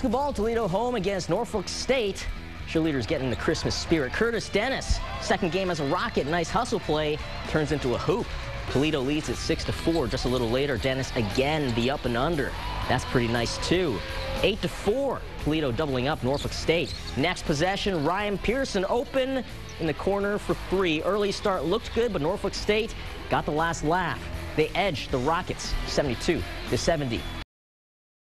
Basketball, Toledo home against Norfolk State. Cheerleaders getting the Christmas spirit. Curtis Dennis, second game as a Rocket. Nice hustle play. Turns into a hoop. Toledo leads at 6 to 4. Just a little later, Dennis again the up and under. That's pretty nice too. 8 to 4. Toledo doubling up Norfolk State. Next possession, Rian Pearson open in the corner for three. Early start looked good, but Norfolk State got the last laugh. They edged the Rockets 72 to 70.